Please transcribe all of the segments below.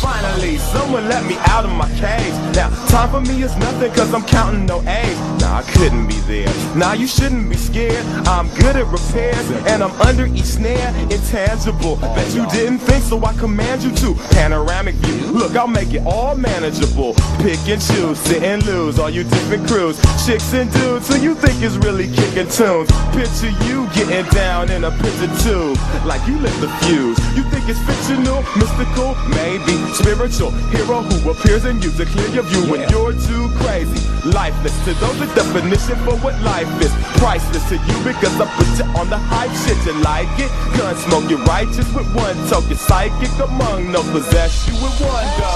Finally, someone let me out of my cage. Now, time for me is nothing cause I'm counting no A's. Nah, I couldn't be there. Nah, you shouldn't be scared. I'm good at repairs and I'm under each snare. Intangible. Bet you didn't think so I command you to. Panoramic view. Look, I'll make it all manageable. Pick and choose, sit and lose. All you different crews. Chicks and dudes who you think is really kicking tunes. Picture you getting down in a picture tube. Like you lit the fuse. You think it's fictional, mystical, maybe spiritual hero who appears in you to clear your view when you're too crazy. Lifeless to those the definition for what life is. Priceless to you because I put you on the hype shit. You like it? Gun smoke, you're righteous with one. You're psychic among no possess you with one go.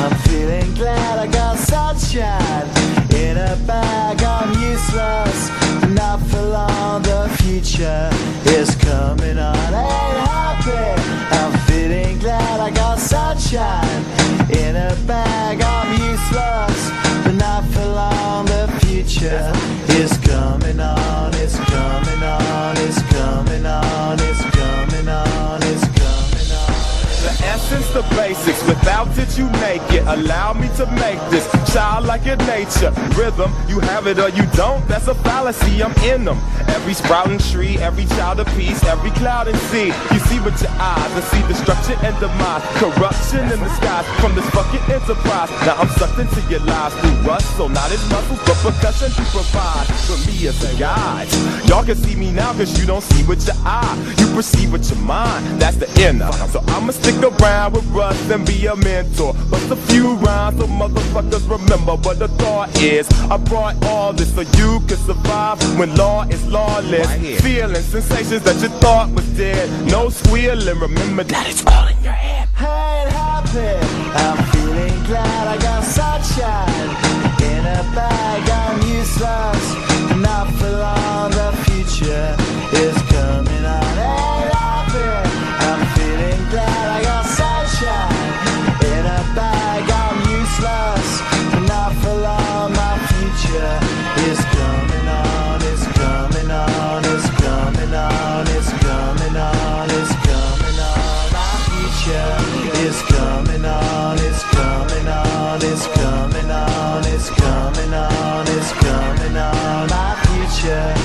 I'm feeling glad I got sunshine in a bag. I'm useless, not for long. The future is coming on. Ain't happy. I'm feeling glad I got sunshine basics. Without it, you make it. Allow me to make this child like your nature. Rhythm, you have it or you don't. That's a fallacy. I'm in them. Every sprouting tree, every child of peace, every cloud and sea. You see with your eyes and see destruction and demise. Corruption in the skies from this fucking enterprise. Now I'm sucked into your lies through rust. So not as muscles, but percussion to provide for me as a guide. Y'all can see me now cause you don't see with your eye. You perceive with your mind. That's the inner. So I'ma stick around with bust and be a mentor. Bust a few rhymes so motherfuckers remember what the thought is. I brought all this so you can survive when law is lawless. Right Feeling sensations that you thought was dead. No squealing, remember that it's all in your head. Hey, it happened. I'm feeling glad I got sunshine in a bag. I'm useless, not for long. future